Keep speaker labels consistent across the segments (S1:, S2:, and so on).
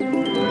S1: Música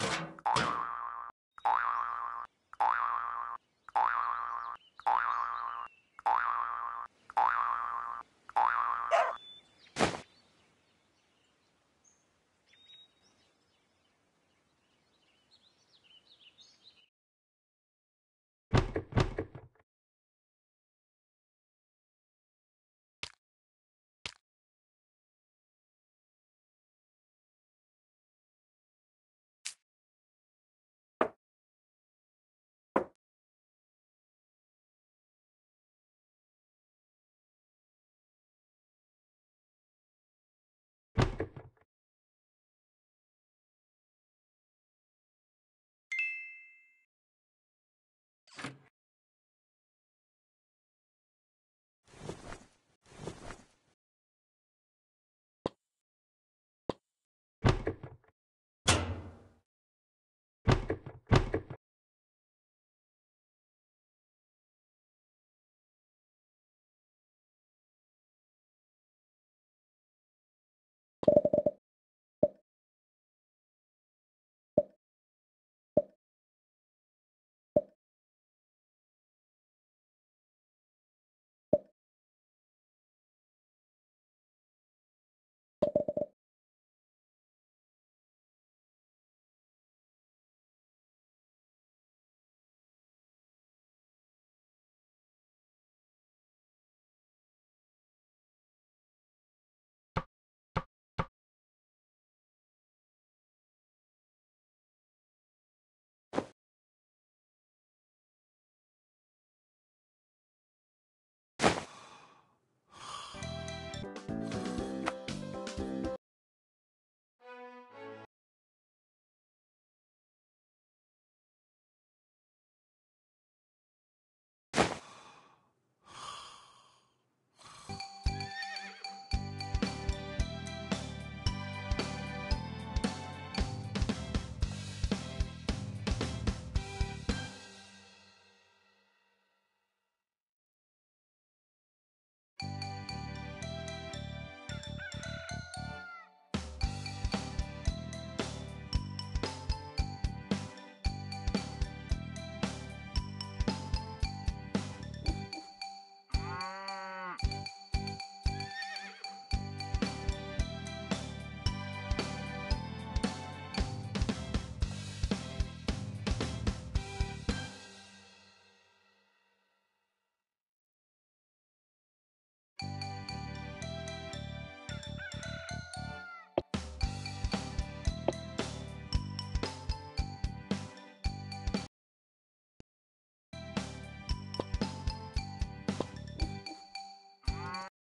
S2: Thank you.